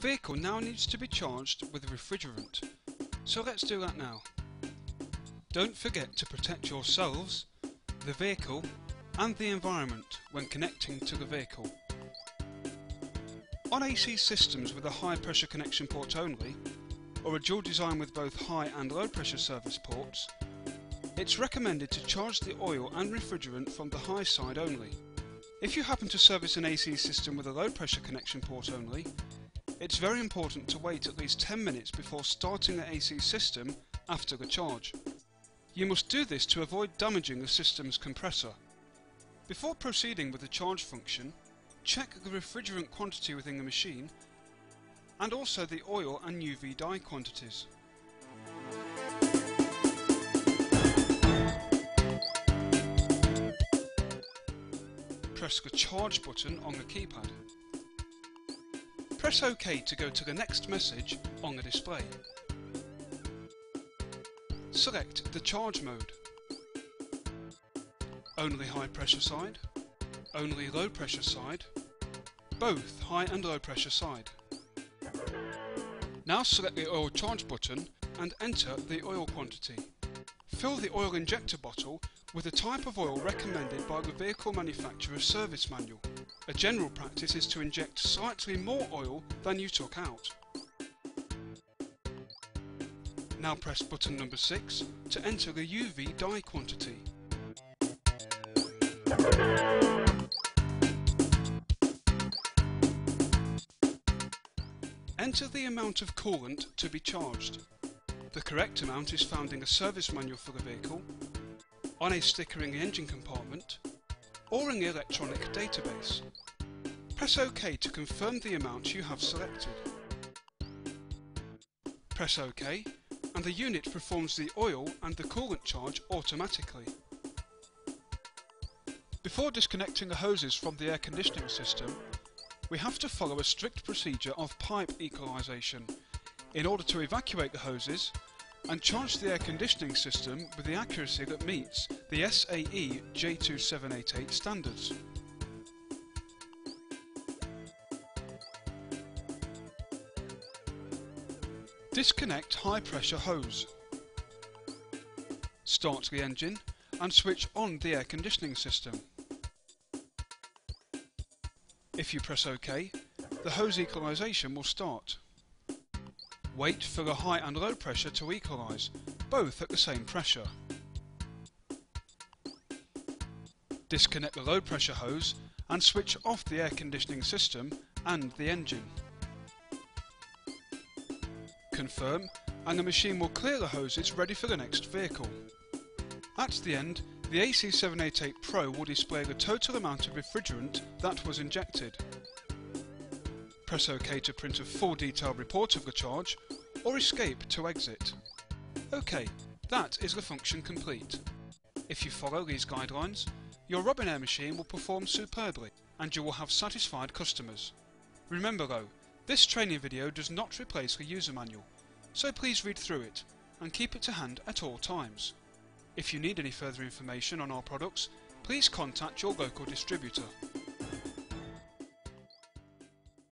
vehicle now needs to be charged with refrigerant, so let's do that now. Don't forget to protect yourselves, the vehicle and the environment when connecting to the vehicle. On AC systems with a high pressure connection port only, or a dual design with both high and low pressure service ports, it's recommended to charge the oil and refrigerant from the high side only. If you happen to service an AC system with a low pressure connection port only, it's very important to wait at least 10 minutes before starting the AC system after the charge. You must do this to avoid damaging the system's compressor. Before proceeding with the charge function, check the refrigerant quantity within the machine and also the oil and UV dye quantities. Press the charge button on the keypad. Press OK to go to the next message on the display. Select the charge mode. Only high pressure side, only low pressure side, both high and low pressure side. Now select the oil charge button and enter the oil quantity. Fill the oil injector bottle with the type of oil recommended by the vehicle manufacturer's service manual. A general practice is to inject slightly more oil than you took out. Now press button number 6 to enter the UV dye quantity. Enter the amount of coolant to be charged. The correct amount is found in a service manual for the vehicle, on a sticker in the engine compartment, or in the electronic database. Press OK to confirm the amount you have selected. Press OK and the unit performs the oil and the coolant charge automatically. Before disconnecting the hoses from the air conditioning system, we have to follow a strict procedure of pipe equalisation in order to evacuate the hoses and charge the air conditioning system with the accuracy that meets the SAE J2788 standards. Disconnect high pressure hose. Start the engine and switch on the air conditioning system. If you press OK, the hose equalisation will start. Wait for the high and low pressure to equalise, both at the same pressure. Disconnect the low pressure hose and switch off the air conditioning system and the engine. Confirm and the machine will clear the hoses ready for the next vehicle. At the end, the AC788 Pro will display the total amount of refrigerant that was injected. Press OK to print a full detailed report of the charge, or escape to exit. OK, that is the function complete. If you follow these guidelines, your Robinair machine will perform superbly, and you will have satisfied customers. Remember though, this training video does not replace the user manual, so please read through it, and keep it to hand at all times. If you need any further information on our products, please contact your local distributor.